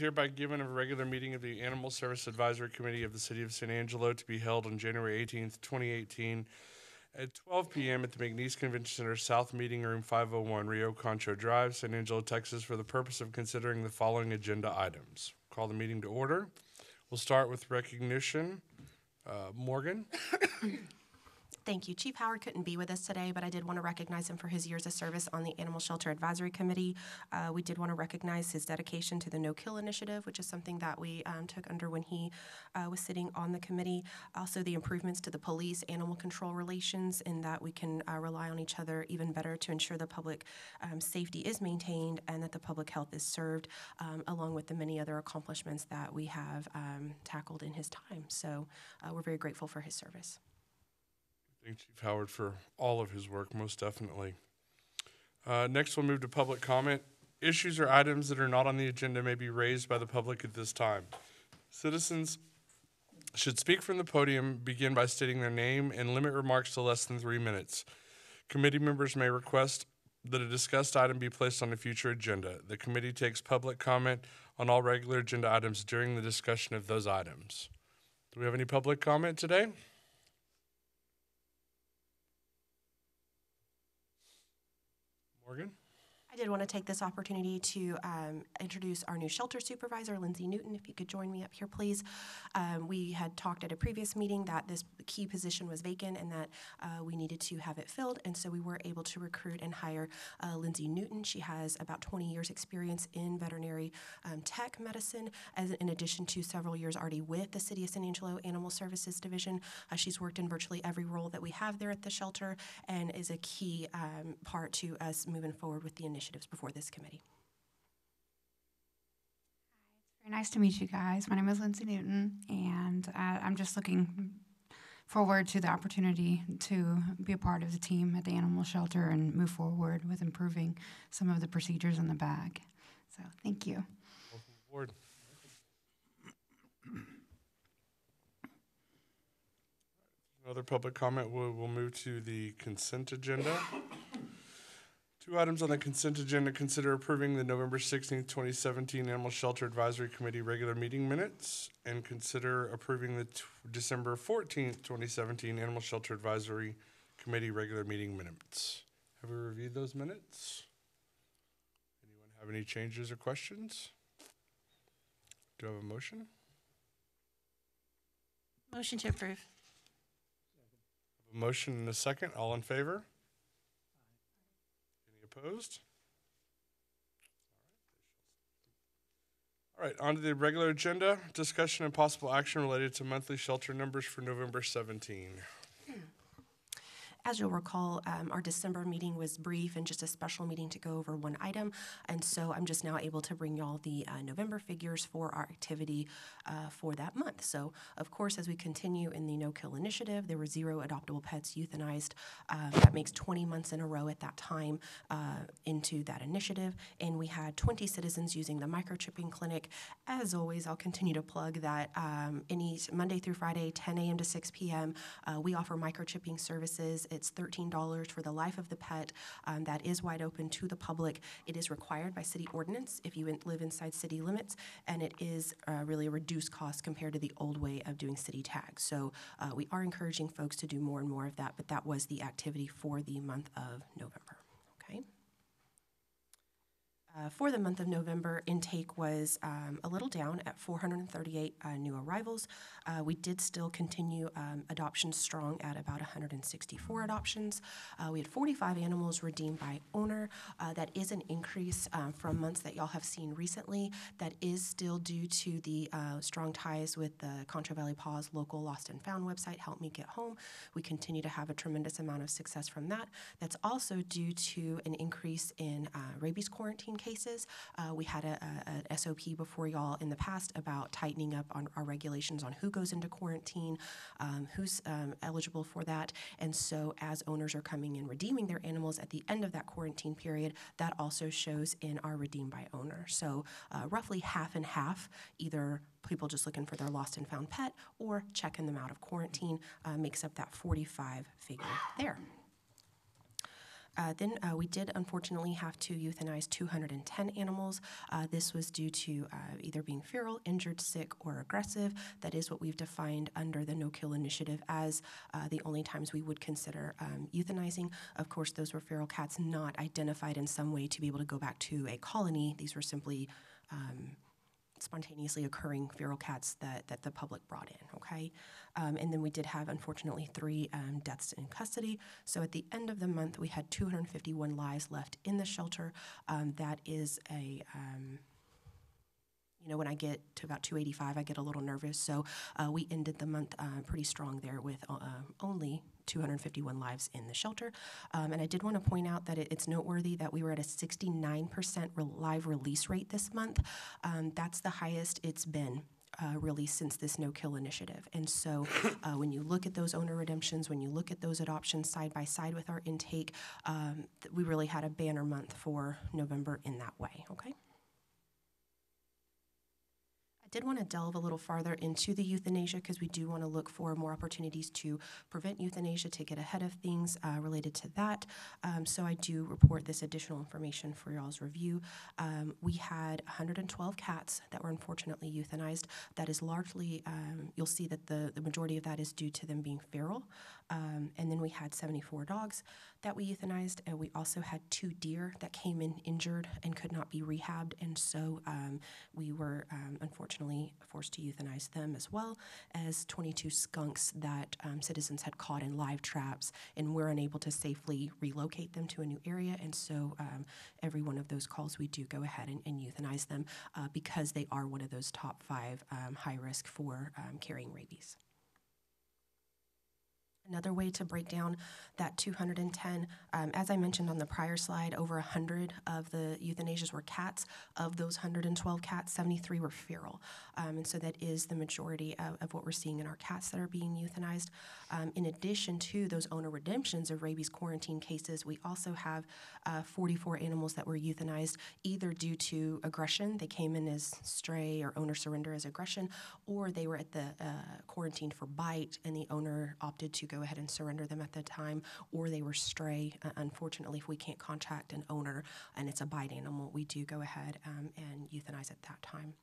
hereby given of a regular meeting of the Animal Service Advisory Committee of the City of San Angelo to be held on January 18th, 2018 at 12 p.m. at the McNease Convention Center South Meeting Room 501 Rio Concho Drive, San Angelo, Texas, for the purpose of considering the following agenda items. Call the meeting to order. We'll start with recognition. Uh, Morgan? Thank you. Chief Howard couldn't be with us today, but I did want to recognize him for his years of service on the Animal Shelter Advisory Committee. Uh, we did want to recognize his dedication to the No Kill Initiative, which is something that we um, took under when he uh, was sitting on the committee. Also, the improvements to the police animal control relations, in that we can uh, rely on each other even better to ensure the public um, safety is maintained and that the public health is served, um, along with the many other accomplishments that we have um, tackled in his time. So, uh, we're very grateful for his service. Thank Chief Howard for all of his work, most definitely. Uh, next, we'll move to public comment. Issues or items that are not on the agenda may be raised by the public at this time. Citizens should speak from the podium, begin by stating their name, and limit remarks to less than three minutes. Committee members may request that a discussed item be placed on a future agenda. The committee takes public comment on all regular agenda items during the discussion of those items. Do we have any public comment today? Morgan? I did want to take this opportunity to um, introduce our new shelter supervisor, Lindsay Newton. If you could join me up here, please. Um, we had talked at a previous meeting that this key position was vacant and that uh, we needed to have it filled, and so we were able to recruit and hire uh, Lindsay Newton. She has about 20 years' experience in veterinary um, tech medicine, as in addition to several years already with the City of San Angelo Animal Services Division. Uh, she's worked in virtually every role that we have there at the shelter and is a key um, part to us moving forward with the initiatives before this committee. Very nice to meet you guys. My name is Lindsay Newton, and uh, I'm just looking forward to the opportunity to be a part of the team at the animal shelter and move forward with improving some of the procedures in the bag. So, thank you. Welcome aboard. Another public comment, we'll, we'll move to the consent agenda. Two items on the consent agenda, consider approving the November sixteenth, twenty seventeen Animal Shelter Advisory Committee regular meeting minutes, and consider approving the t- December fourteenth, twenty seventeen Animal Shelter Advisory Committee regular meeting minutes. Have we reviewed those minutes? Anyone have any changes or questions? Do I have a motion? Motion to approve. A motion and a second, all in favor? Opposed? All right, on to the regular agenda, discussion and possible action related to monthly shelter numbers for November 17. As you'll recall, um, our December meeting was brief and just a special meeting to go over one item. And so I'm just now able to bring y'all the uh, November figures for our activity uh, for that month. So, of course, as we continue in the No Kill Initiative, there were zero adoptable pets euthanized. Uh, that makes 20 months in a row at that time uh, into that initiative. And we had 20 citizens using the microchipping clinic. As always, I'll continue to plug that um, any Monday through Friday, 10 a.m. to 6 p.m., uh, we offer microchipping services. It's $13 for the life of the pet. Um, that is wide open to the public. It is required by city ordinance if you in- live inside city limits, and it is uh, really a reduced cost compared to the old way of doing city tags. So uh, we are encouraging folks to do more and more of that, but that was the activity for the month of November. Uh, for the month of November, intake was um, a little down at 438 uh, new arrivals. Uh, we did still continue um, adoptions strong at about 164 adoptions. Uh, we had 45 animals redeemed by owner. Uh, that is an increase um, from months that y'all have seen recently. That is still due to the uh, strong ties with the Concho Valley Paws local lost and found website, Help Me Get Home. We continue to have a tremendous amount of success from that. That's also due to an increase in rabies quarantine cases. Uh, we had a, a, a SOP before y'all in the past about tightening up on our regulations on who goes into quarantine, um, who's um, eligible for that. And so, as owners are coming in redeeming their animals at the end of that quarantine period, that also shows in our redeem by owner. So, uh, roughly half and half, either people just looking for their lost and found pet or checking them out of quarantine, uh, makes up that 45 figure there. Uh, then uh, we did unfortunately have to euthanize 210 animals. Uh, this was due to uh, either being feral, injured, sick, or aggressive. That is what we've defined under the No Kill Initiative as uh, the only times we would consider um, euthanizing. Of course, those were feral cats not identified in some way to be able to go back to a colony. These were simply um, spontaneously occurring feral cats that, that the public brought in, okay? Um, and then we did have, unfortunately, three um, deaths in custody. So at the end of the month, we had 251 lives left in the shelter. Um, that is a. Um, you know, when I get to about 285, I get a little nervous. So uh, we ended the month uh, pretty strong there with uh, only 251 lives in the shelter. Um, and I did want to point out that it, it's noteworthy that we were at a 69% re- live release rate this month. Um, that's the highest it's been. Uh, really, since this no kill initiative. And so, uh, when you look at those owner redemptions, when you look at those adoptions side by side with our intake, um, we really had a banner month for November in that way. Okay did want to delve a little farther into the euthanasia because we do want to look for more opportunities to prevent euthanasia to get ahead of things uh, related to that. Um, so I do report this additional information for y'all's review. Um, we had 112 cats that were unfortunately euthanized. That is largely, um, you'll see that the, the majority of that is due to them being feral. Um, and then we had 74 dogs that we euthanized. And we also had two deer that came in injured and could not be rehabbed. And so um, we were um, unfortunately forced to euthanize them as well as 22 skunks that um, citizens had caught in live traps and we're unable to safely relocate them to a new area. And so um, every one of those calls, we do go ahead and, and euthanize them uh, because they are one of those top five um, high risk for carrying rabies. Another way to break down that 210, um, as I mentioned on the prior slide, over 100 of the euthanasias were cats. Of those 112 cats, 73 were feral. Um, and so that is the majority of, of, what we're seeing in our cats that are being euthanized. Um, in addition to those owner redemptions of rabies quarantine cases, we also have uh, 44 animals that were euthanized either due to aggression, they came in as stray or owner surrender as aggression, or they were at the uh, quarantine for bite and the owner opted to go ahead and surrender them at the time, or they were stray. Uh, unfortunately, if we can't contact an owner and it's a bite animal, we do go ahead um, and euthanize at that time.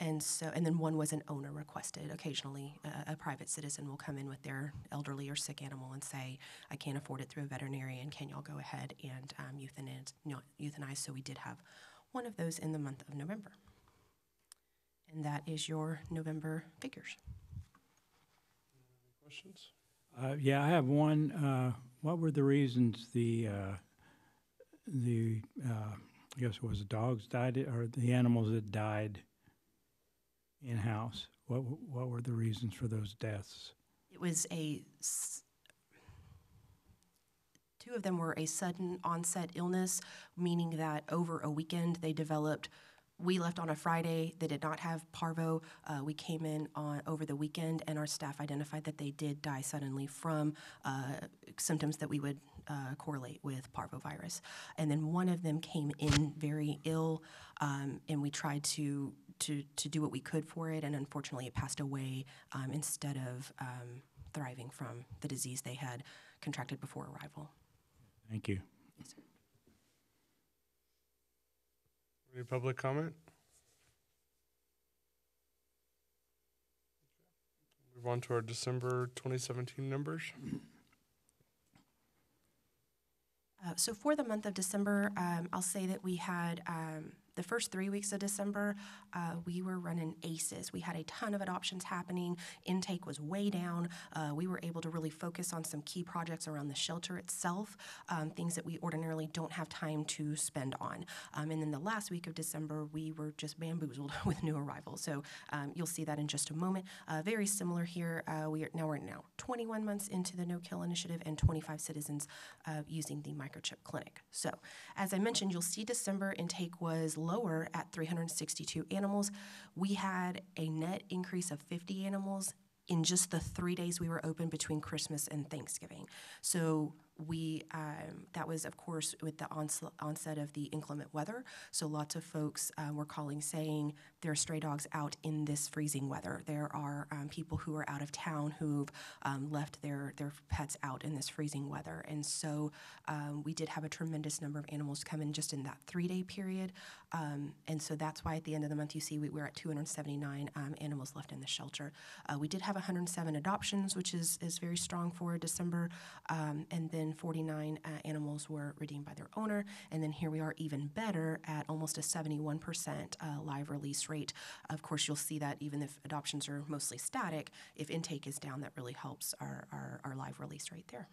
And so, and then one was an owner requested. Occasionally, uh, a private citizen will come in with their elderly or sick animal and say, "I can't afford it through a veterinarian. Can y'all go ahead and um, euthanize, euthanize?" So we did have one of those in the month of November, and that is your November figures. Questions? Uh, yeah, I have one. Uh, what were the reasons the uh, the uh, I guess it was the dogs died or the animals that died in house? What what were the reasons for those deaths? It was a two of them were a sudden onset illness, meaning that over a weekend they developed. We left on a Friday. They did not have parvo. Uh, we came in on over the weekend, and our staff identified that they did die suddenly from uh, symptoms that we would uh, correlate with parvovirus. And then one of them came in very ill, um, and we tried to to, to do what we could for it, and unfortunately, it passed away um, instead of um, thriving from the disease they had contracted before arrival. Thank you. Yes, Any public comment? Move on to our December 2017 numbers. Uh, so for the month of December, um, I'll say that we had um, the first three weeks of December, uh, we were running aces. We had a ton of adoptions happening. Intake was way down. Uh, we were able to really focus on some key projects around the shelter itself, um, things that we ordinarily don't have time to spend on. Um, and then the last week of December, we were just bamboozled with new arrivals. So um, you'll see that in just a moment. Uh, very similar here. Uh, we are now we're now 21 months into the No Kill Initiative and 25 citizens uh, using the microchip clinic. So as I mentioned, you'll see December intake was lower at 362 animals. We had a net increase of 50 animals in just the three days we were open between Christmas and Thanksgiving. So we, um, that was, of course, with the onsl- onset of the inclement weather. So lots of folks uh, were calling saying there are stray dogs out in this freezing weather. There are um, people who are out of town who've um, left their, their pets out in this freezing weather. And so um, we did have a tremendous number of animals come in just in that three day period. Um, and so that's why at the end of the month, you see we, we're at 279 um, animals left in the shelter. Uh, we did have 107 adoptions, which is, is very strong for December. And then 49 uh, animals were redeemed by their owner. And then here we are even better at almost a 71% uh, live release rate. Of course, you'll see that even if adoptions are mostly static, if intake is down, that really helps our, our, our live release rate there.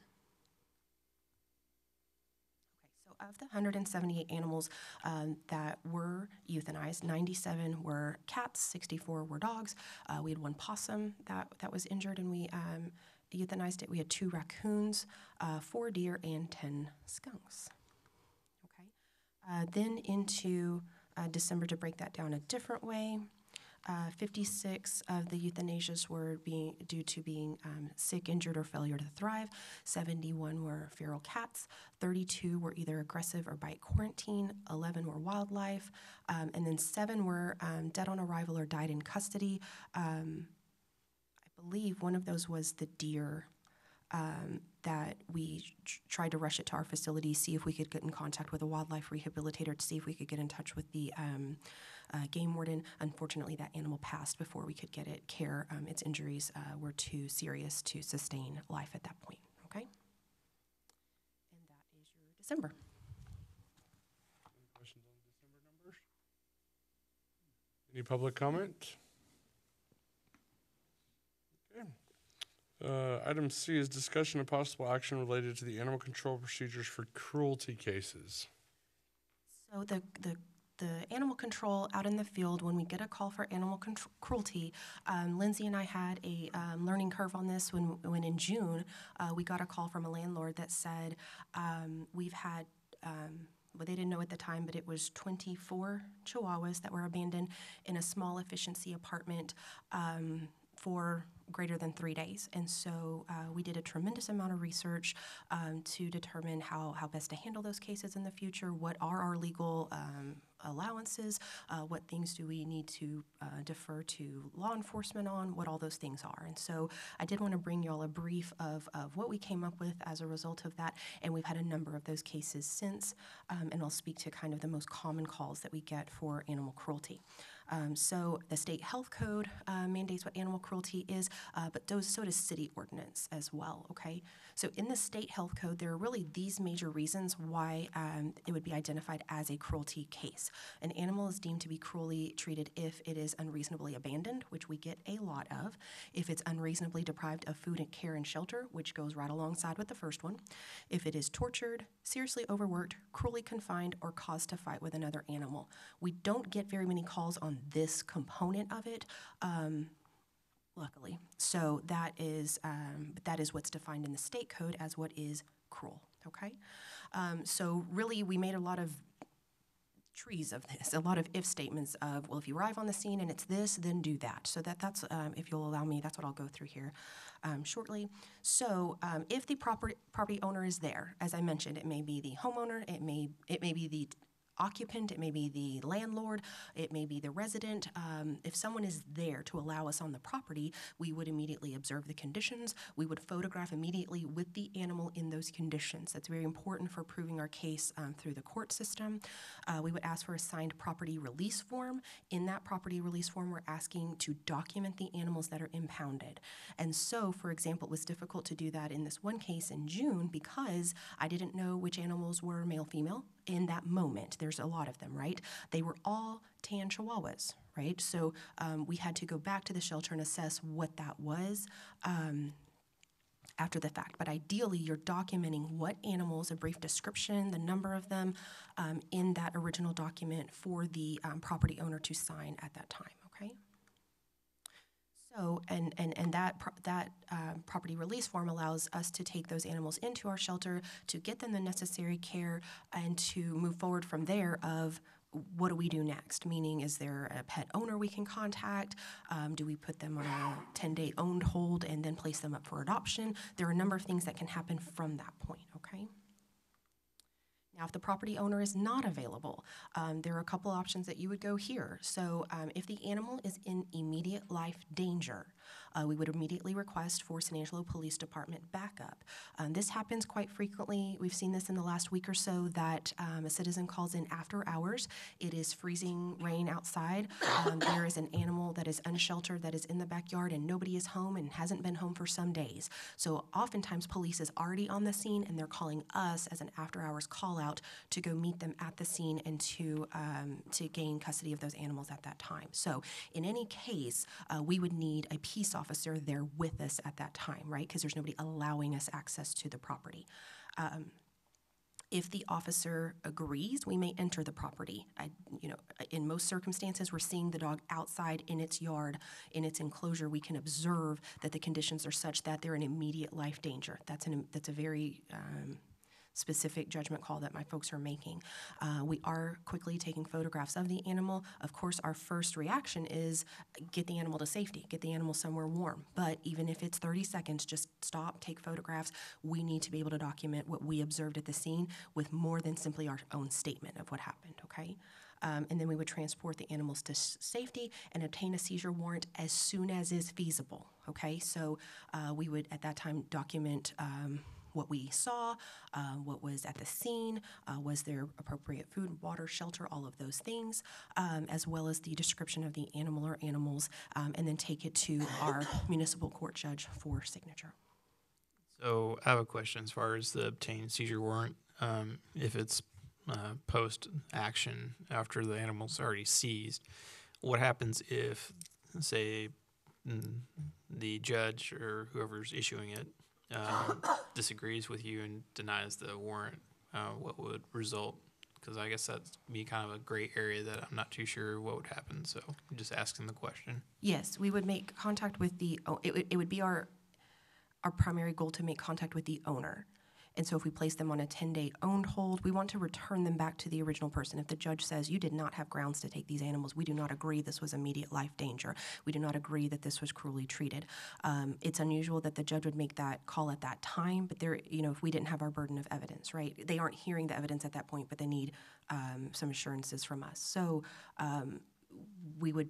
Of the 178 animals um, that were euthanized, 97 were cats, 64 were dogs. Uh, we had one possum that, that was injured and we um, euthanized it. We had two raccoons, uh, four deer, and 10 skunks. Okay. Uh, then into uh, December to break that down a different way. Uh, 56 of the euthanasias were being due to being um, sick, injured, or failure to thrive. 71 were feral cats. 32 were either aggressive or bite quarantine. 11 were wildlife, um, and then seven were um, dead on arrival or died in custody. Believe one of those was the deer um, that we tr- tried to rush it to our facility, see if we could get in contact with a wildlife rehabilitator to see if we could get in touch with the um, uh, game warden. Unfortunately, that animal passed before we could get it care. Um, its injuries uh, were too serious to sustain life at that point. Okay? And that is your December. Any questions on December numbers? Any public comment? Uh, item C is discussion of possible action related to the animal control procedures for cruelty cases. So the, the, the animal control out in the field, when we get a call for animal contr- cruelty, um, Lindsay and I had a um, learning curve on this when, when in June, uh, we got a call from a landlord that said, um, we've had, um, well, they didn't know at the time, but it was 24 chihuahuas that were abandoned in a small efficiency apartment um, for greater than three days. And so uh, we did a tremendous amount of research um, to determine how, how best to handle those cases in the future. What are our legal um, allowances? Uh, what things do we need to uh, defer to law enforcement on? What all those things are. And so I did want to bring you all a brief of, of what we came up with as a result of that. And we've had a number of those cases since. Um, and I'll speak to kind of the most common calls that we get for animal cruelty. Um, so the state health code uh, mandates what animal cruelty is, uh, but those, so does city ordinance as well. Okay, so in the state health code, there are really these major reasons why um, it would be identified as a cruelty case. An animal is deemed to be cruelly treated if it is unreasonably abandoned, which we get a lot of. If it's unreasonably deprived of food and care and shelter, which goes right alongside with the first one. If it is tortured, seriously overworked, cruelly confined, or caused to fight with another animal. We don't get very many calls on this component of it. Um, luckily, so that is um, that is what's defined in the state code as what is cruel. Okay, um, so really, we made a lot of trees of this, a lot of if statements of, well, if you arrive on the scene and it's this, then do that. So that that's, um, if you'll allow me, that's what I'll go through here um, shortly. So um, if the property property owner is there, as I mentioned, it may be the homeowner, it may it may be the occupant, it may be the landlord, it may be the resident. Um, if someone is there to allow us on the property, we would immediately observe the conditions. We would photograph immediately with the animal in those conditions. That's very important for proving our case um, through the court system. Uh, we would ask for a signed property release form. In that property release form, we're asking to document the animals that are impounded. And so, for example, it was difficult to do that in this one case in June because I didn't know which animals were male, female in that moment. There's a lot of them, right? They were all tan chihuahuas, right? So um, we had to go back to the shelter and assess what that was. Um, after the fact, but ideally, you're documenting what animals, a brief description, the number of them um, in that original document for the um, property owner to sign at that time? So, and, and, and that, pro- that um, property release form allows us to take those animals into our shelter, to get them the necessary care, and to move forward from there of what do we do next? Meaning, is there a pet owner we can contact? Um, do we put them on a 10 day owned hold and then place them up for adoption? There are a number of things that can happen from that point, okay? Now, if the property owner is not available, um, there are a couple options that you would go here. So, um, if the animal is in immediate life danger, uh, we would immediately request for San Angelo Police Department backup. Um, this happens quite frequently. We've seen this in the last week or so that um, a citizen calls in after hours. It is freezing rain outside. Um, there is an animal that is unsheltered that is in the backyard and nobody is home and hasn't been home for some days. So oftentimes police is already on the scene and they're calling us as an after hours call out to go meet them at the scene and to um, to gain custody of those animals at that time. So in any case, uh, we would need a peace officer there with us at that time, right? Because there's nobody allowing us access to the property. Um, if the officer agrees, we may enter the property. I, you know, in most circumstances, we're seeing the dog outside in its yard, in its enclosure. We can observe that the conditions are such that they're in immediate life danger. That's an that's a very um, specific judgment call that my folks are making. Uh, we are quickly taking photographs of the animal. Of course, our first reaction is get the animal to safety, get the animal somewhere warm. But even if it's 30 seconds, just stop, take photographs. We need to be able to document what we observed at the scene with more than simply our own statement of what happened, okay? Um, and then we would transport the animals to safety and obtain a seizure warrant as soon as is feasible. Okay, so uh, we would at that time document um, what we saw, uh, what was at the scene, uh, was there appropriate food, water, shelter, all of those things, um, as well as the description of the animal or animals, um, and then take it to our municipal court judge for signature. So I have a question as far as the obtained seizure warrant. Um, if it's uh, post action after the animal's already seized, what happens if, say, mm, the judge or whoever's issuing it um, disagrees with you and denies the warrant? Uh, what would result? Because I guess that'd be kind of a gray area that I'm not too sure what would happen. So I'm just asking the question. Yes, we would make contact with the, o- it would, it would be our, our primary goal to make contact with the owner. And so if we place them on a 10-day owned hold, we want to return them back to the original person. If the judge says, you did not have grounds to take these animals, we do not agree this was immediate life danger. We do not agree that this was cruelly treated. Um, it's unusual that the judge would make that call at that time, but there, you know, if we didn't have our burden of evidence, right? They aren't hearing the evidence at that point, but they need um, some assurances from us. So um, we would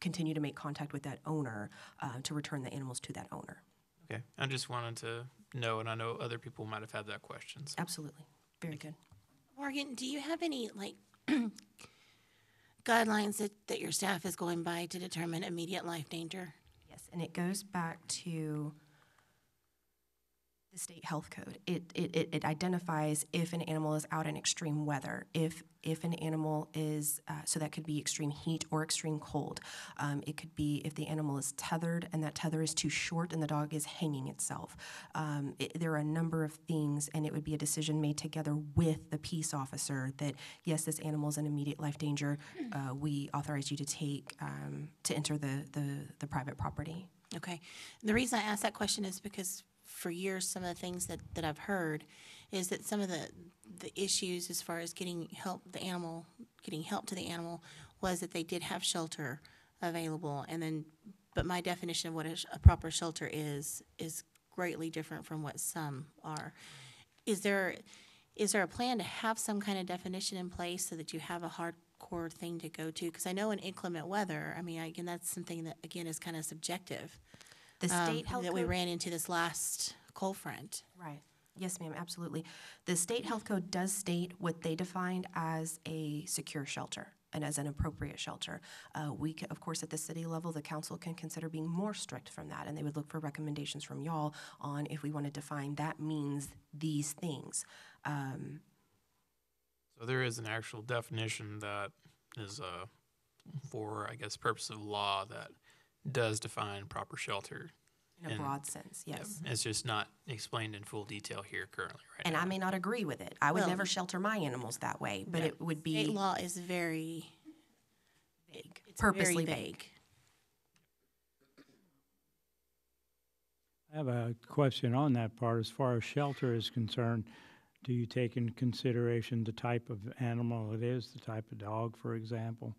continue to make contact with that owner uh, to return the animals to that owner. Okay, I just wanted to know, and I know other people might have had that question. So. Absolutely. Very good. Morgan, do you have any like guidelines that, that your staff is going by to determine immediate life danger? Yes, and it goes back to the state health code. It, it, it, identifies if an animal is out in extreme weather, if if an animal is, uh, so that could be extreme heat or extreme cold. Um, it could be if the animal is tethered and that tether is too short and the dog is hanging itself. Um, it, there are a number of things, and it would be a decision made together with the peace officer that yes, this animal is in immediate life danger. Uh, we authorize you to take um, to enter the, the the private property. Okay. The reason I ask that question is because for years, some of the things that, that I've heard is that some of the, the issues as far as getting help, the animal, getting help to the animal was that they did have shelter available. And then, but my definition of what a, a proper shelter is, is greatly different from what some are. Is there, is there a plan to have some kind of definition in place so that you have a hardcore thing to go to? Because I know in inclement weather, I mean, again, that's something that, again, is kind of subjective The um, state health that we ran into this last cold front. right? Yes, ma'am, absolutely. The state health code does state what they defined as a secure shelter and as an appropriate shelter. Uh, we, ca- of course, at the city level, the council can consider being more strict from that, and they would look for recommendations from y'all on if we want to define that means these things. Um, So there is an actual definition that is uh, for, I guess, purpose of law that does define proper shelter. in a And- broad sense, Yep. yes. It's just not explained in full detail here currently, right? And now. I may not agree with it. I would Well- never shelter my animals that way, but Yeah. it would State be law is very vague, it's very purposely vague. vague. I have a question on that part. As far as shelter is concerned, do you take in consideration the type of animal it is, the type of dog, for example?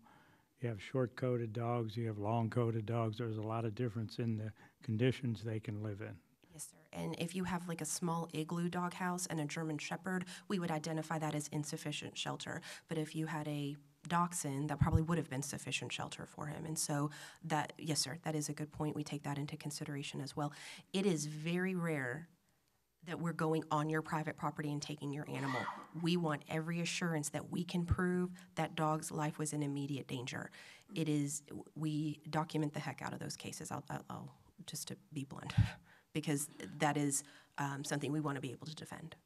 You have short-coated dogs, you have long-coated dogs. There's a lot of difference in the conditions they can live in. Yes, sir. And if you have like a small igloo doghouse and a German Shepherd, we would identify that as insufficient shelter. But if you had a dachshund, that probably would have been sufficient shelter for him. And so that, yes, sir, that is a good point. We take that into consideration as well. It is very rare that we're going on your private property and taking your animal. We want every assurance that we can prove that dog's life was in immediate danger. It is, we document the heck out of those cases. I'll, I'll, just to be blunt, because that is um, something we want to be able to defend.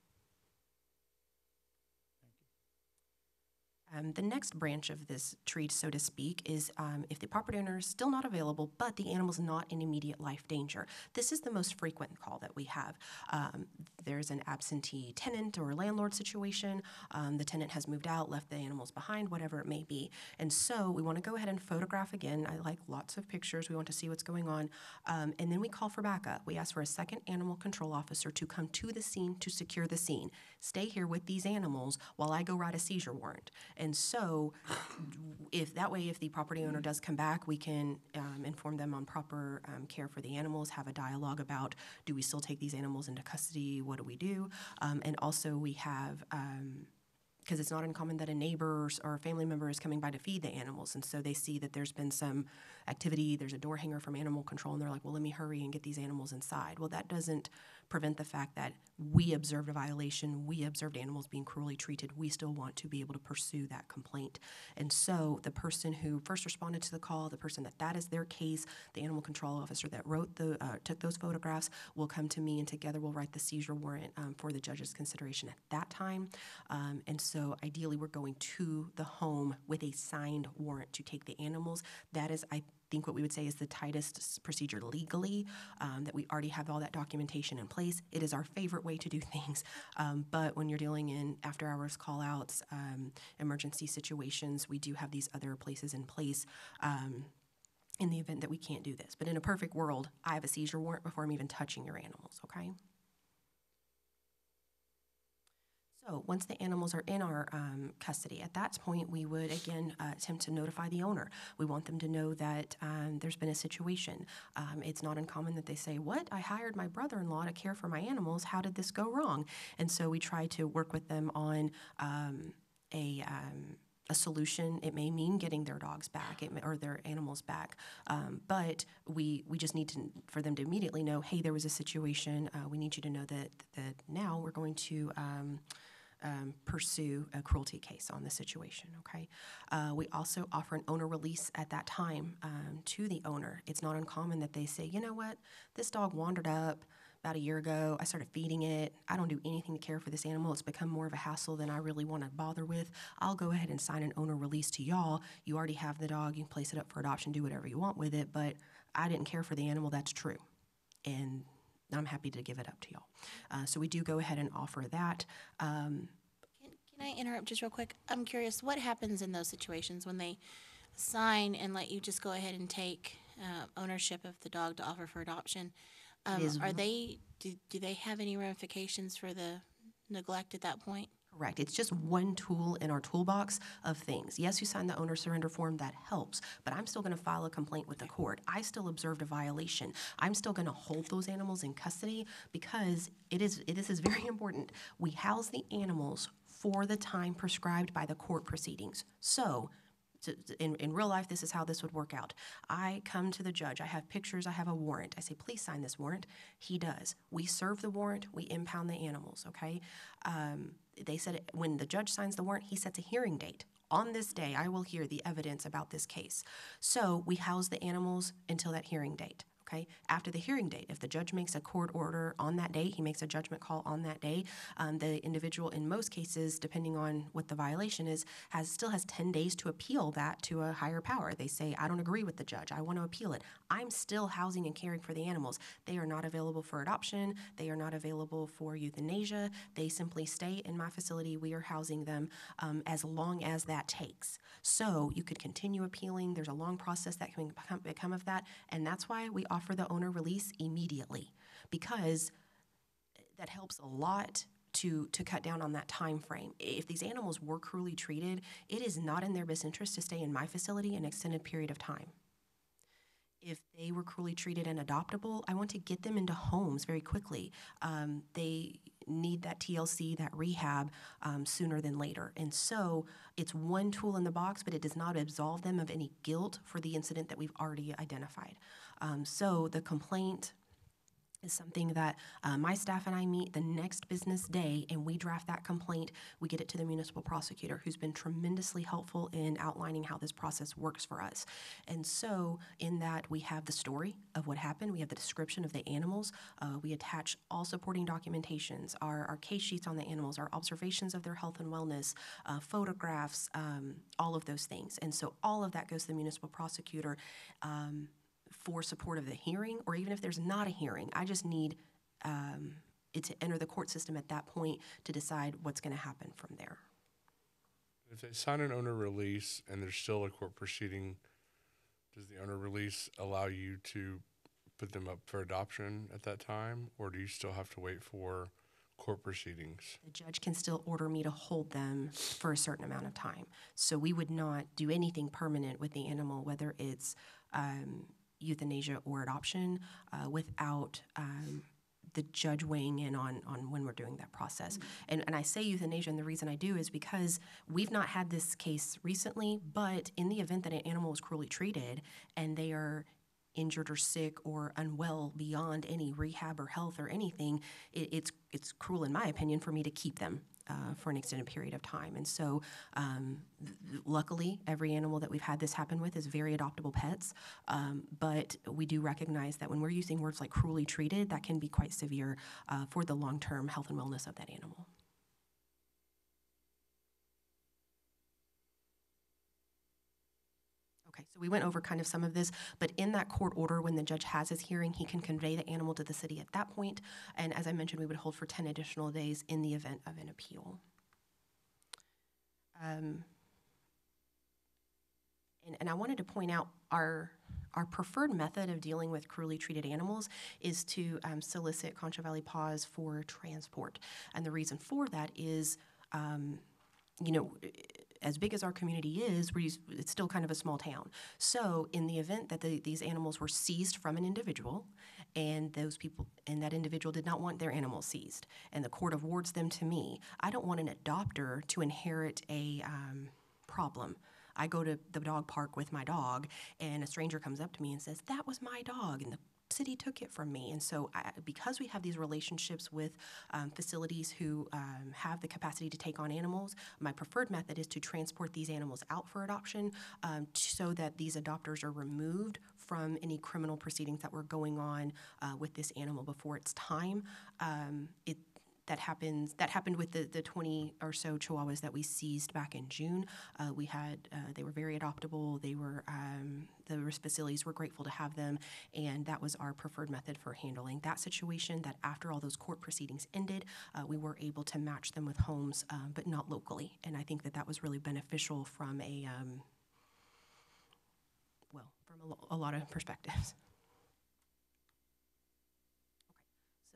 Um, the next branch of this tree, so to speak, is um, if the property owner is still not available, but the animal's not in immediate life danger. This is the most frequent call that we have. Um, there's an absentee tenant or landlord situation. Um, the tenant has moved out, left the animals behind, whatever it may be. And so we want to go ahead and photograph again. I like lots of pictures. We want to see what's going on. Um, and then we call for backup. We ask for a second animal control officer to come to the scene to secure the scene. Stay here with these animals while I go write a seizure warrant. And so, if that way, if the property owner does come back, we can um, inform them on proper um, care for the animals, have a dialogue about do we still take these animals into custody? What do we do? Um, and also, we have because it's not uncommon that a neighbor or or a family member is coming by to feed the animals, and so they see that there's been some activity, there's a door hanger from animal control, and they're like, well, let me hurry and get these animals inside. Well, that doesn't prevent the fact that we observed a violation, we observed animals being cruelly treated, we still want to be able to pursue that complaint. And so the person who first responded to the call, the person that that is their case, the animal control officer that wrote the, uh, took those photographs, will come to me and together we'll write the seizure warrant um, for the judge's consideration at that time. Um, and so ideally, we're going to the home with a signed warrant to take the animals. That is, I think what we would say is the tightest procedure legally, um, that we already have all that documentation in place. It is our favorite way to do things. Um, but when you're dealing in after hours call outs, um, emergency situations, we do have these other places in place. Um, in the event that we can't do this. But in a perfect world, I have a seizure warrant before I'm even touching your animals, okay? So, once the animals are in our um, custody, at that point, we would again uh, attempt to notify the owner. We want them to know that um, there's been a situation. Um, it's not uncommon that they say, What? I hired my brother in law to care for my animals. How did this go wrong? And so we try to work with them on um, a. Um, a solution. It may mean getting their dogs back may, or their animals back, um, but we we just need to for them to immediately know, hey, there was a situation. Uh, we need you to know that that now we're going to. Um, um, pursue a cruelty case on the situation. Okay. Uh, we also offer an owner release at that time um, to the owner. It's not uncommon that they say, you know what, this dog wandered up about a year ago. I started feeding it. I don't do anything to care for this animal. It's become more of a hassle than I really want to bother with. I'll go ahead and sign an owner release to y'all. You already have the dog. You can place it up for adoption, do whatever you want with it. But I didn't care for the animal. That's true. And I'm happy to give it up to y'all. Uh, so we do go ahead and offer that. Um, Can, I interrupt just real quick? I'm curious, what happens in those situations when they sign and let you just go ahead and take uh, ownership of the dog to offer for adoption? Um, is are they do, do they have any ramifications for the neglect at that point? Correct. It's just one tool in our toolbox of things. Yes, you sign the owner surrender form, that helps, but I'm still going to file a complaint with the court. I still observed a violation. I'm still going to hold those animals in custody because it is, it, this is very important. We house the animals for the time prescribed by the court proceedings. So, in, in real life, this is how this would work out. I come to the judge, I have pictures, I have a warrant. I say, please sign this warrant. He does. We serve the warrant, we impound the animals, okay? Um, they said when the judge signs the warrant, he sets a hearing date. On this day, I will hear the evidence about this case. So we house the animals until that hearing date. Okay. After the hearing date, if the judge makes a court order on that date, he makes a judgment call on that day. Um, the individual, in most cases, depending on what the violation is, has still has ten days to appeal that to a higher power. They say, "I don't agree with the judge. I want to appeal it. I'm still housing and caring for the animals. They are not available for adoption. They are not available for euthanasia. They simply stay in my facility. We are housing them um, as long as that takes. So you could continue appealing. There's a long process that can become, become of that, and that's why we offer the owner release immediately because that helps a lot to to cut down on that time frame. If these animals were cruelly treated, it is not in their best interest to stay in my facility an extended period of time. If they were cruelly treated and adoptable, I want to get them into homes very quickly. Um, they need that TLC, that rehab, um, sooner than later. And so it's one tool in the box, but it does not absolve them of any guilt for the incident that we've already identified. Um, so the complaint is something that uh, my staff and I meet the next business day and we draft that complaint. We get it to the municipal prosecutor, who's been tremendously helpful in outlining how this process works for us. And so, in that, we have the story of what happened, we have the description of the animals, uh, we attach all supporting documentations, our, our case sheets on the animals, our observations of their health and wellness, uh, photographs, um, all of those things. And so, all of that goes to the municipal prosecutor. Um, for support of the hearing, or even if there's not a hearing, I just need um, it to enter the court system at that point to decide what's going to happen from there. If they sign an owner release and there's still a court proceeding, does the owner release allow you to put them up for adoption at that time, or do you still have to wait for court proceedings? The judge can still order me to hold them for a certain amount of time. So we would not do anything permanent with the animal, whether it's um, euthanasia or adoption, uh, without um, the judge weighing in on, on when we're doing that process. And, and I say euthanasia, and the reason I do is because we've not had this case recently, but in the event that an animal is cruelly treated and they are injured or sick or unwell beyond any rehab or health or anything, it, it's it's cruel, in my opinion, for me to keep them uh, for an extended period of time. And so, um, luckily, every animal that we've had this happen with is very adoptable pets. Um, but we do recognize that when we're using words like cruelly treated, that can be quite severe uh, for the long term health and wellness of that animal. Okay, so we went over kind of some of this, but in that court order, when the judge has his hearing, he can convey the animal to the city at that point. And as I mentioned, we would hold for 10 additional days in the event of an appeal. Um, and, and I wanted to point out our our preferred method of dealing with cruelly treated animals is to um, solicit Concho Valley Paws for transport. And the reason for that is, um, you know, as big as our community is, it's still kind of a small town. So, in the event that the, these animals were seized from an individual, and those people and that individual did not want their animals seized, and the court awards them to me, I don't want an adopter to inherit a um, problem. I go to the dog park with my dog, and a stranger comes up to me and says, "That was my dog," and the city took it from me. And so, I, because we have these relationships with um, facilities who um, have the capacity to take on animals, my preferred method is to transport these animals out for adoption um, so that these adopters are removed from any criminal proceedings that were going on uh, with this animal before its time. Um, it that happens that happened with the, the 20 or so chihuahuas that we seized back in june. Uh, we had uh, they were very adoptable. They were um, the facilities were grateful to have them and that was our preferred method for handling that situation that after all those court proceedings ended uh, we were able to match them with homes um, but not locally. And i think that that was really beneficial from a um, well from a, lo- a lot of perspectives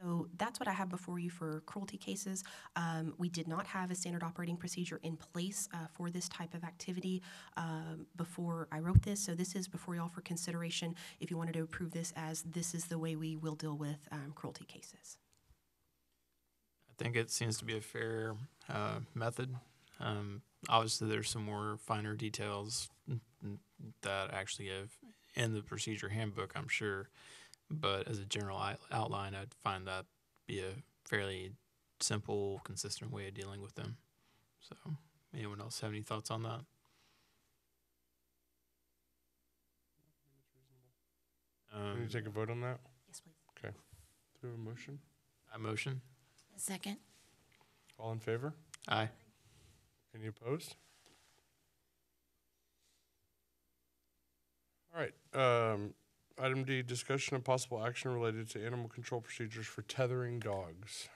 So that's what I have before you for cruelty cases. Um, we did not have a standard operating procedure in place uh, for this type of activity um, before I wrote this. So this is before y'all for consideration if you wanted to approve this as this is the way we will deal with um, cruelty cases. I think it seems to be a fair uh, method. Um, obviously, there's some more finer details n- n- that actually have in the procedure handbook, I'm sure. But as a general outline, I'd find that be a fairly simple, consistent way of dealing with them. So, anyone else have any thoughts on that? Can Um, you take a vote on that? Yes, please. Do we have a motion? A motion. A Second. All in favor? Aye. Any opposed? All right, um, item D, discussion of possible action related to animal control procedures for tethering dogs.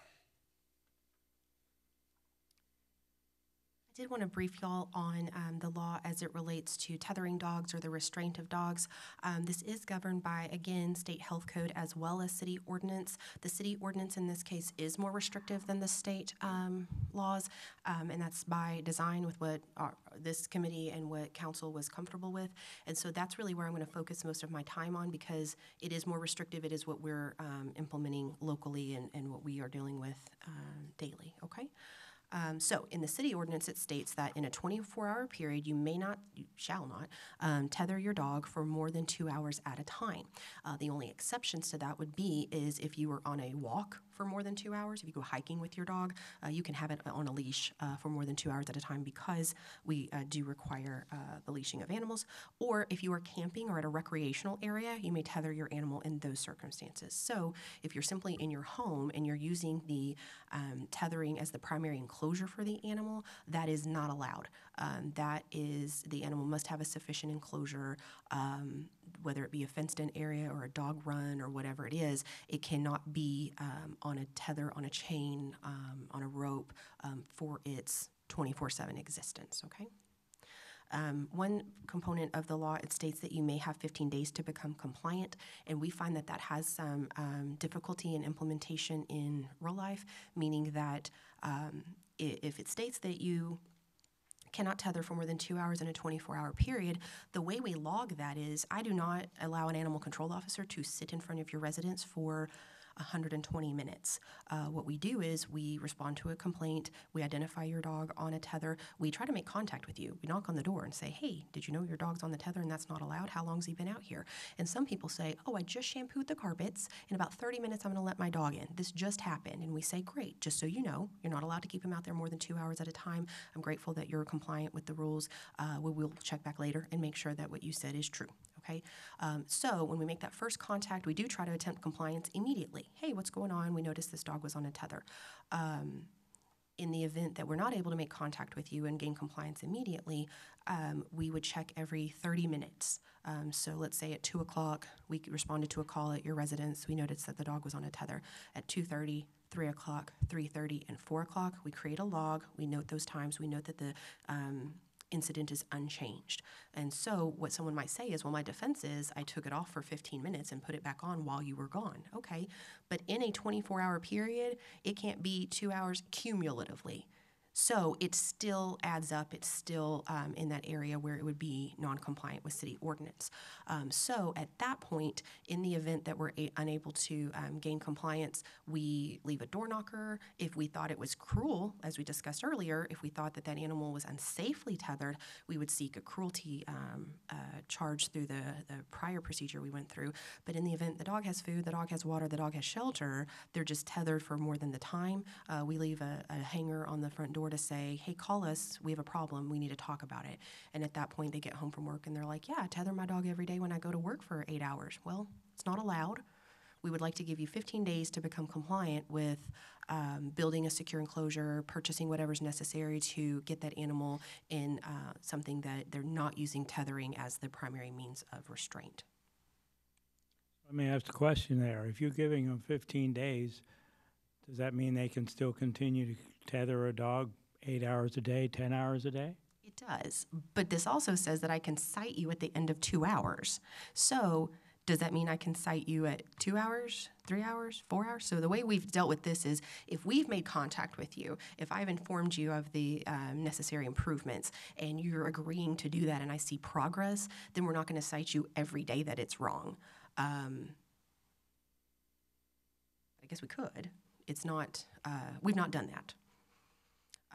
I did want to brief y'all on um, the law as it relates to tethering dogs or the restraint of dogs. Um, this is governed by, again, state health code as well as city ordinance. The city ordinance in this case is more restrictive than the state um, laws, um, and that's by design with what our, this committee and what council was comfortable with. And so that's really where I'm going to focus most of my time on because it is more restrictive. It is what we're um, implementing locally and, and what we are dealing with um, daily, okay? Um, so, in the city ordinance, it states that in a 24 hour period, you may not, you shall not, um, tether your dog for more than two hours at a time. Uh, the only exceptions to that would be is if you were on a walk for more than two hours. If you go hiking with your dog, uh, you can have it on a leash uh, for more than two hours at a time because we uh, do require uh, the leashing of animals. Or if you are camping or at a recreational area, you may tether your animal in those circumstances. So if you're simply in your home and you're using the um, tethering as the primary enclosure for the animal, that is not allowed. Um, that is, the animal must have a sufficient enclosure. Um, whether it be a fenced in area or a dog run or whatever it is, it cannot be um, on a tether, on a chain, um, on a rope um, for its 24 7 existence, okay? Um, one component of the law, it states that you may have 15 days to become compliant, and we find that that has some um, difficulty in implementation in real life, meaning that um, if it states that you cannot tether for more than two hours in a 24 hour period. The way we log that is I do not allow an animal control officer to sit in front of your residence for 120 minutes. Uh, what we do is we respond to a complaint, we identify your dog on a tether, we try to make contact with you. We knock on the door and say, Hey, did you know your dog's on the tether and that's not allowed? How long's he been out here? And some people say, Oh, I just shampooed the carpets. In about 30 minutes, I'm going to let my dog in. This just happened. And we say, Great, just so you know, you're not allowed to keep him out there more than two hours at a time. I'm grateful that you're compliant with the rules. Uh, we will check back later and make sure that what you said is true. Okay, um, so when we make that first contact, we do try to attempt compliance immediately. Hey, what's going on? We noticed this dog was on a tether. Um, in the event that we're not able to make contact with you and gain compliance immediately, um, we would check every 30 minutes. Um, so let's say at 2 o'clock, we responded to a call at your residence. We noticed that the dog was on a tether. At 2.30, 3 o'clock, 3.30, and 4 o'clock, we create a log. We note those times. We note that the um, incident is unchanged. And so, what someone might say is, well, my defense is I took it off for 15 minutes and put it back on while you were gone. Okay. But in a 24 hour period, it can't be two hours cumulatively. So it still adds up. It's still um, in that area where it would be non-compliant with city ordinance. Um, so at that point, in the event that we're a- unable to um, gain compliance, we leave a door knocker. If we thought it was cruel, as we discussed earlier, if we thought that that animal was unsafely tethered, we would seek a cruelty um, uh, charge through the, the prior procedure we went through. But in the event the dog has food, the dog has water, the dog has shelter, they're just tethered for more than the time. Uh, we leave a, a hanger on the front door to say, hey, call us. We have a problem. We need to talk about it. And at that point, they get home from work and they're like, yeah, I tether my dog every day when I go to work for eight hours. Well, it's not allowed. We would like to give you 15 days to become compliant with um, building a secure enclosure, purchasing whatever's necessary to get that animal in uh, something that they're not using tethering as the primary means of restraint. Let me ask a question there. If you're giving them 15 days, does that mean they can still continue to tether a dog eight hours a day, 10 hours a day? It does. But this also says that I can cite you at the end of two hours. So does that mean I can cite you at two hours, three hours, four hours? So the way we've dealt with this is if we've made contact with you, if I've informed you of the um, necessary improvements and you're agreeing to do that and I see progress, then we're not going to cite you every day that it's wrong. Um, I guess we could. It's not, uh, we've not done that.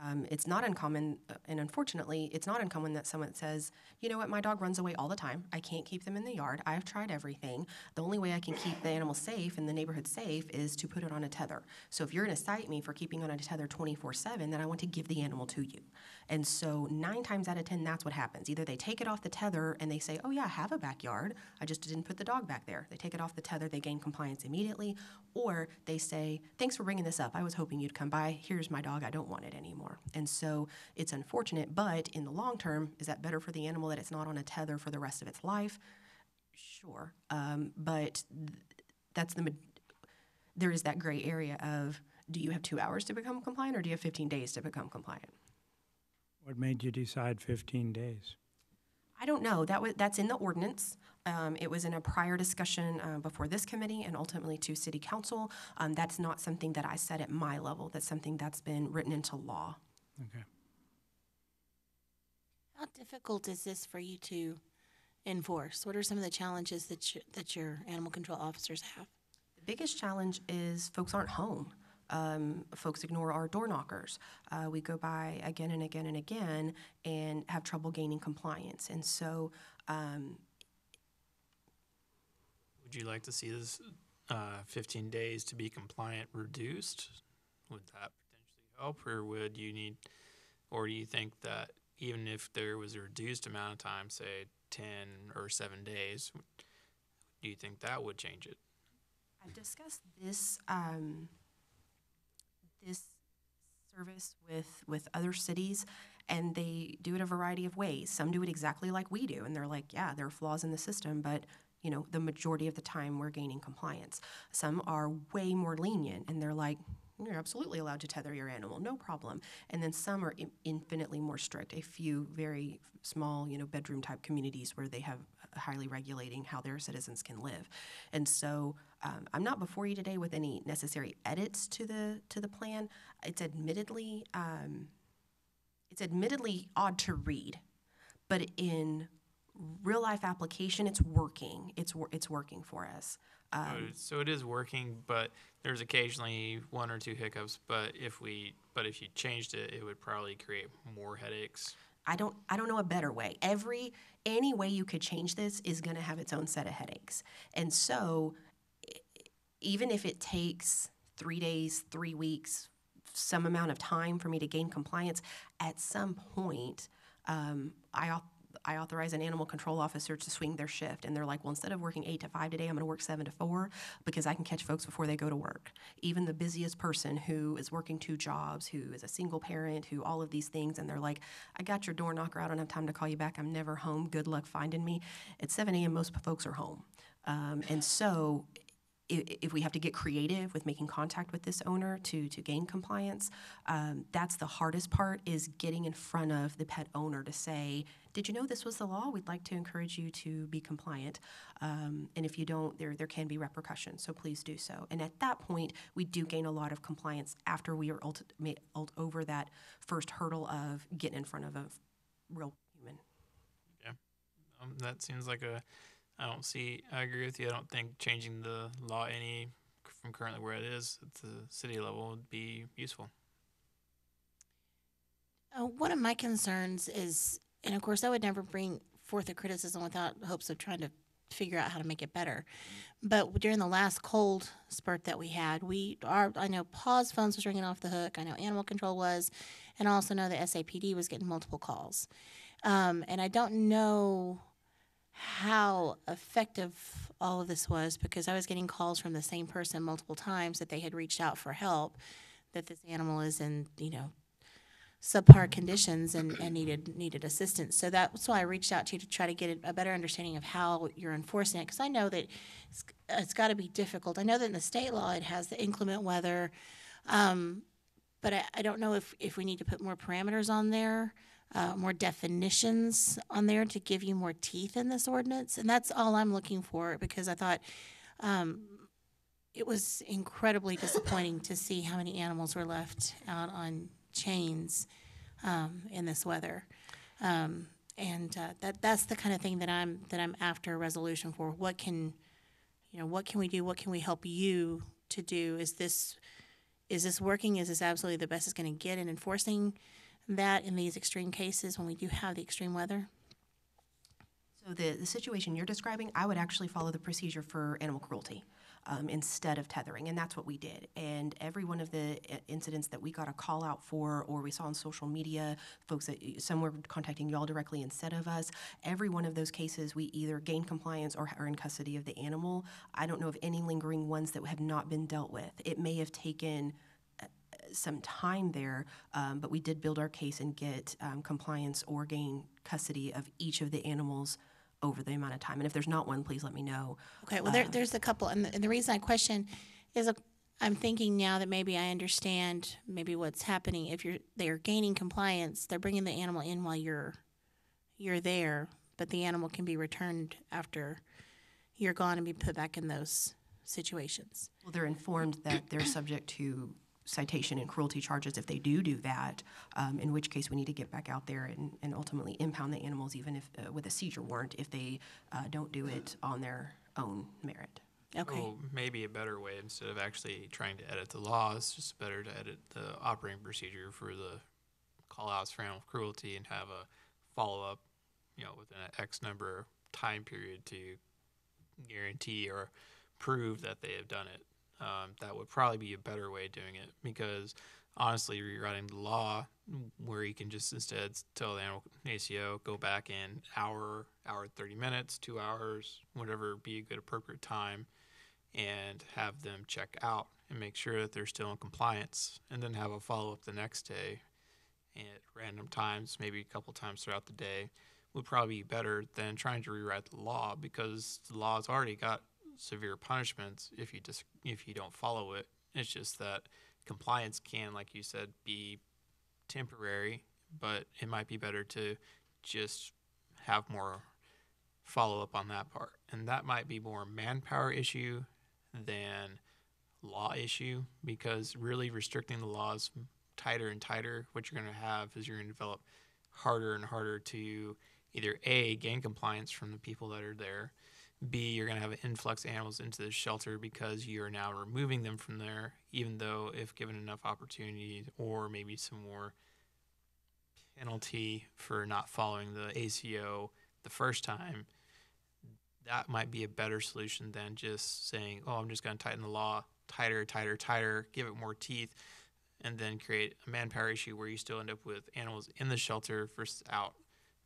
Um, it's not uncommon, uh, and unfortunately, it's not uncommon that someone says, you know what, my dog runs away all the time. I can't keep them in the yard. I've tried everything. The only way I can keep the animal safe and the neighborhood safe is to put it on a tether. So if you're going to cite me for keeping on a tether 24 7, then I want to give the animal to you. And so nine times out of 10, that's what happens. Either they take it off the tether and they say, oh, yeah, I have a backyard. I just didn't put the dog back there. They take it off the tether, they gain compliance immediately. Or they say, thanks for bringing this up. I was hoping you'd come by. Here's my dog. I don't want it anymore. And so it's unfortunate, but in the long term, is that better for the animal that it's not on a tether for the rest of its life? Sure. Um, but th- that's the, there is that gray area of do you have two hours to become compliant or do you have 15 days to become compliant? What made you decide 15 days? I don't know. That was, that's in the ordinance. Um, it was in a prior discussion, uh, before this committee and ultimately to city council. Um, that's not something that I said at my level. That's something that's been written into law. Okay. How difficult is this for you to enforce? What are some of the challenges that you, that your animal control officers have? The biggest challenge is folks aren't home. Um, folks ignore our door knockers. Uh, we go by again and again and again and have trouble gaining compliance. And so, um, Would you like to see this uh, 15 days to be compliant reduced? Would that potentially help, or would you need, or do you think that even if there was a reduced amount of time, say 10 or seven days, do you think that would change it? I've discussed this um, this service with with other cities, and they do it a variety of ways. Some do it exactly like we do, and they're like, yeah, there are flaws in the system, but you know, the majority of the time we're gaining compliance. Some are way more lenient, and they're like. You're absolutely allowed to tether your animal, no problem. And then some are in- infinitely more strict. A few very small, you know, bedroom type communities where they have highly regulating how their citizens can live. And so um, I'm not before you today with any necessary edits to the to the plan. It's admittedly um, it's admittedly odd to read, but in real life application, it's working. It's it's working for us. Um, so it is working, but there's occasionally one or two hiccups. But if we, but if you changed it, it would probably create more headaches. I don't I don't know a better way. Every any way you could change this is going to have its own set of headaches. And so even if it takes 3 days, 3 weeks, some amount of time for me to gain compliance, at some point um, I I authorize an animal control officer to swing their shift, and they're like, "Well, instead of working eight to five today, I'm going to work seven to four because I can catch folks before they go to work." Even the busiest person who is working two jobs, who is a single parent, who all of these things, and they're like, "I got your door knocker. I don't have time to call you back. I'm never home. Good luck finding me." At 7 a.m., most folks are home, um, and so if we have to get creative with making contact with this owner to to gain compliance, um, that's the hardest part is getting in front of the pet owner to say, "Did you know this was the law? We'd like to encourage you to be compliant, um, and if you don't, there there can be repercussions. So please do so." And at that point, we do gain a lot of compliance after we are ult- over that first hurdle of getting in front of a real human. Um, that seems like a. I don't see. I agree with you. I don't think changing the law any from currently where it is at the city level would be useful. Uh, one of my concerns is, and of course, I would never bring forth a criticism without hopes of trying to figure out how to make it better. But during the last cold spurt that we had, we our I know Paws phones was ringing off the hook. I know animal control was, and I also know the SAPD was getting multiple calls. Um, and I don't know how effective all of this was because I was getting calls from the same person multiple times that they had reached out for help, that this animal is in you know subpar conditions and, and needed needed assistance. So that's why I reached out to you to try to get a, better understanding of how you're enforcing it because I know that it's, it's got to be difficult. I know that in the state law it has the inclement weather, um, but I, I don't know if, if we need to put more parameters on there, uh, more definitions on there to give you more teeth in this ordinance. And that's all I'm looking for because I thought um, it was incredibly disappointing to see how many animals were left out on chains um, in this weather. Um, and uh, that that's the kind of thing that I'm that I'm after a resolution for. What can you know? What can we do? What can we help you to do? Is this is this working? Is this absolutely the best it's going to get in enforcing that in these extreme cases when we do have the extreme weather? So the, the situation you're describing, I would actually follow the procedure for animal cruelty um, instead of tethering, and that's what we did. And every one of the incidents that we got a call out for, or we saw on social media, folks that some were contacting y'all directly instead of us. Every one of those cases, we either gained compliance or are in custody of the animal. I don't know of any lingering ones that have not been dealt with. It may have taken some time there, um, but we did build our case and get um, compliance or gain custody of each of the animals over the amount of time. And if there's not one, please let me know. Okay, well, there, there's a couple, and the, and the reason I question is a, I'm thinking now that maybe I understand maybe what's happening. If you're they're gaining compliance, they're bringing the animal in while you're you're there, but the animal can be returned after you're gone and be put back in those situations. Well, they're informed that they're subject to citation and cruelty charges if they do do that, um, in which case we need to get back out there and, and ultimately impound the animals even if, uh, with a seizure warrant, if they, uh, don't do it on their own merit. Okay. Well, maybe a better way instead of actually trying to edit the law, it's just better to edit the operating procedure for the call outs for animal cruelty and have a follow up, you know, within an X number time period to guarantee or prove that they have done it. Um, that would probably be a better way of doing it because honestly, rewriting the law where you can just instead tell the animal ACO go back in hour, hour thirty minutes, two hours, whatever be a good appropriate time, and have them check out and make sure that they're still in compliance, and then have a follow up the next day at random times, maybe a couple times throughout the day, would probably be better than trying to rewrite the law because the law's already got severe punishments if you just if you don't follow it. It's just that compliance can, like you said, be temporary, but it might be better to just have more follow up on that part. And that might be more manpower issue than law issue because really restricting the laws tighter and tighter, what you're going to have is you're going to develop harder and harder to either A, gain compliance from the people that are there, B, you're going to have an influx of animals into the shelter because you're now removing them from there, even though if given enough opportunity or maybe some more penalty for not following the ACO the first time, that might be a better solution than just saying, oh, I'm just going to tighten the law tighter, tighter, tighter, give it more teeth, and then create a manpower issue where you still end up with animals in the shelter versus out.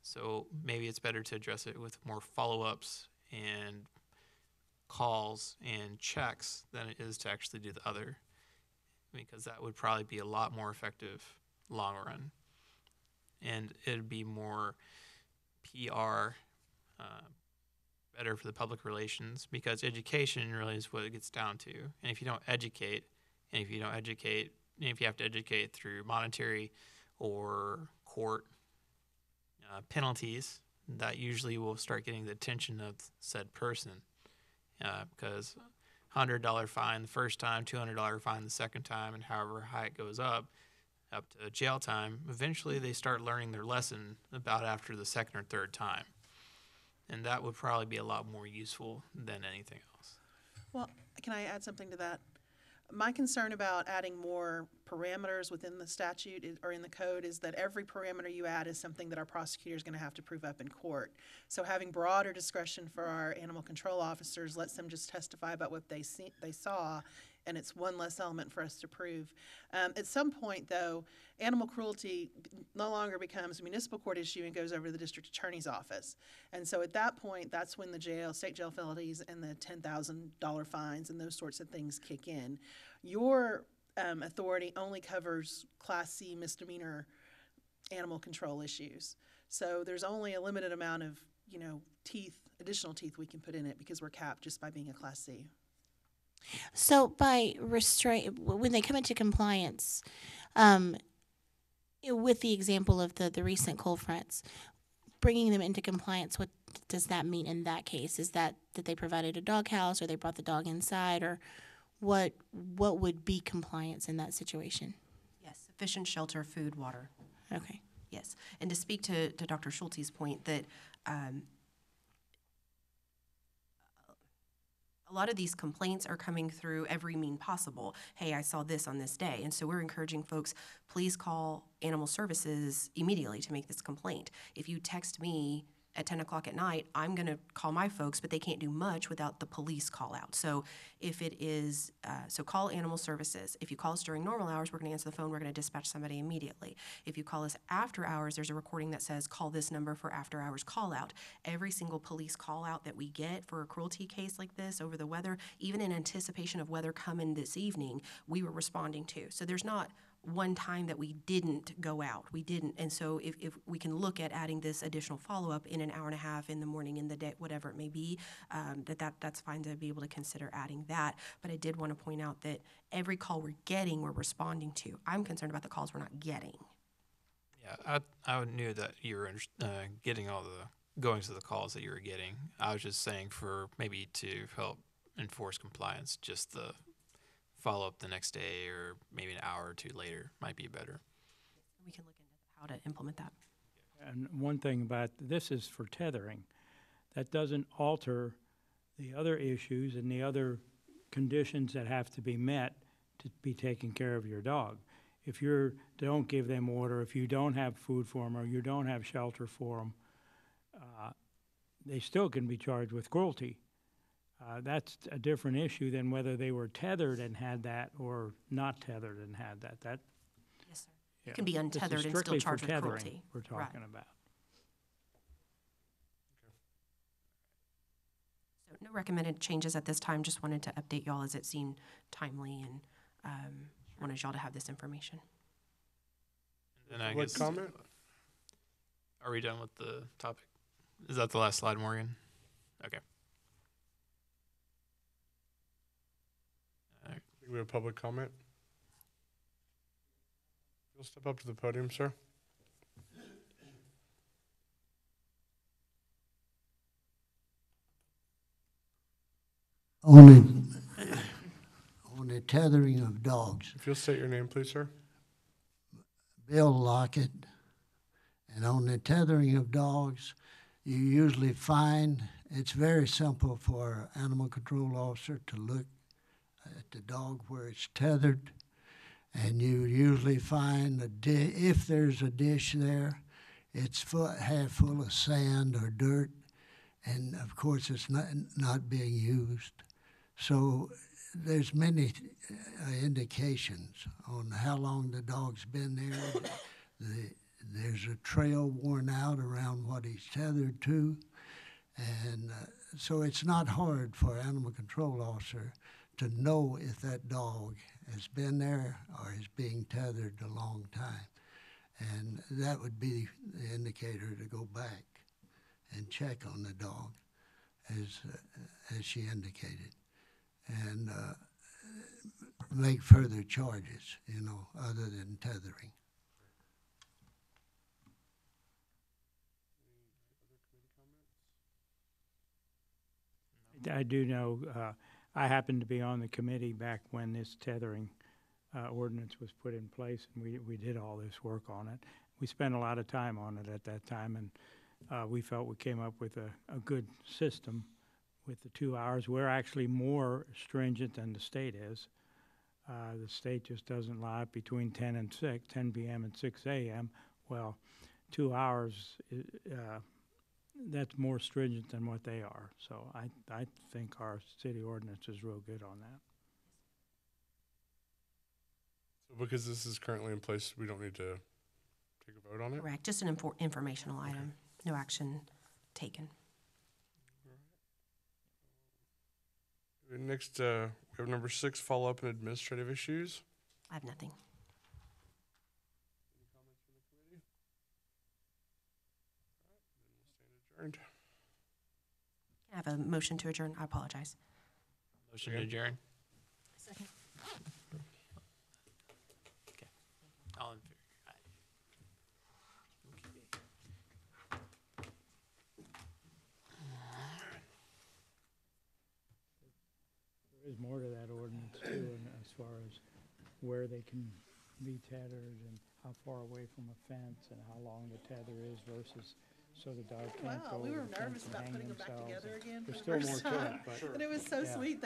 So maybe it's better to address it with more follow ups and calls and checks than it is to actually do the other because that would probably be a lot more effective long run. And it'd be more PR uh, better for the public relations because education really is what it gets down to. And if you don't educate and if you don't educate and if you have to educate through monetary or court uh, penalties that usually will start getting the attention of said person uh, because hundred dollar fine the first time, two hundred dollar fine the second time, and however high it goes up, up to jail time. Eventually, they start learning their lesson about after the second or third time, and that would probably be a lot more useful than anything else. Well, can I add something to that? My concern about adding more parameters within the statute is- or in the code is that every parameter you add is something that our prosecutor is going to have to prove up in court. So having broader discretion for our animal control officers lets them just testify about what they see, they saw, and it's one less element for us to prove. Um, at some point, though, animal cruelty no longer becomes a municipal court issue and goes over to the district attorney's office. And so at that point, that's when the jail, state jail penalties and the ten thousand dollar fines and those sorts of things kick in. Your um, authority only covers Class C misdemeanor animal control issues. So there's only a limited amount of, you know, teeth, additional teeth we can put in it because we're capped just by being a Class C. So by restraint, when they come into compliance, um, with the example of the, the recent cold fronts, bringing them into compliance, what does that mean in that case? Is that that they provided a doghouse or they brought the dog inside or what what would be compliance in that situation? Yes, sufficient shelter, food, water. Okay. Yes, and to speak to, to Dr. Schulte's point that um, a lot of these complaints are coming through every mean possible. Hey, I saw this on this day. And so we're encouraging folks, please call Animal Services immediately to make this complaint. If you text me at 10 o'clock at night, I'm going to call my folks, but they can't do much without the police call out. So if it is, uh, so call Animal Services. If you call us during normal hours, we're going to answer the phone, we're going to dispatch somebody immediately. If you call us after hours, there's a recording that says, call this number for after hours call out. Every single police call out that we get for a cruelty case like this over the weather, even in anticipation of weather coming this evening, we were responding to. So there's not one time that we didn't go out. We didn't. And so if, if we can look at adding this additional follow-up in an hour and a half in the morning, in the day, whatever it may be, um, that, that, that's fine to be able to consider adding that. But I did want to point out that every call we're getting, we're responding to. I'm concerned about the calls we're not getting. Yeah, I I knew that you were uh, getting all the going to the calls that you were getting. I was just saying for maybe to help enforce compliance, just the follow up the next day or maybe an hour or two later might be better. We can look into how to implement that. And one thing about, this is for tethering. That doesn't alter the other issues and the other conditions that have to be met to be taking care of your dog. If you're, don't give them water, if you don't have food for them, or you don't have shelter for them, uh, they still can be charged with cruelty. Uh, that's a different issue than whether they were tethered and had that or not tethered and had that. That, Yes, sir. yeah. can be untethered and still charged with cruelty. We're Right. talking about. So no recommended changes at this time. Just wanted to update y'all as it seemed timely and um, wanted y'all to have this information. And then I Public guess comment? Are we done with the topic? Is that the last slide, Morgan? Okay. All right. I think we have public comment. You'll step up to the podium, sir. On the, on the tethering of dogs, If you'll state your name, please, sir. Bill Lockett, and on the tethering of dogs, you usually find, it's very simple for an animal control officer to look at the dog where it's tethered, and you usually find a di- if there's a dish there, it's full, half full of sand or dirt, and of course it's not not being used. So there's many uh, indications on how long the dog's been there. the, there's a trail worn out around what he's tethered to, and uh, so it's not hard for an animal control officer to know if that dog has been there or is being tethered a long time, and that would be the indicator to go back and check on the dog, as uh, as she indicated and uh, make further charges, you know, other than tethering. I do know, uh, I happened to be on the committee back when this tethering uh, ordinance was put in place, and we, we did all this work on it. We spent a lot of time on it at that time, and uh, we felt we came up with a, a good system with the two hours. We're actually more stringent than the state is. Uh, The state just doesn't it between 10 and 6, 10 PM and 6 AM. Well, two hours, uh, that's more stringent than what they are. So I, I think our city ordinance is real good on that. So because this is currently in place, we don't need to take a vote on it? Correct. Just an infor- informational item. No action taken. Next, uh, we have number six, follow-up and administrative issues. I have nothing. Adjourned. Can I have a motion to adjourn? I apologize. Motion to adjourn. Second. Okay. All in favor? Aye. There is more to that ordinance too, and as far as where they can be tethered and how far away from a fence and how long the tether is versus, so the dog can't Wow, go we over were the fence nervous and about hang putting them back themselves. together again for There's the still first more to time. it, but But it was so Yeah. sweet.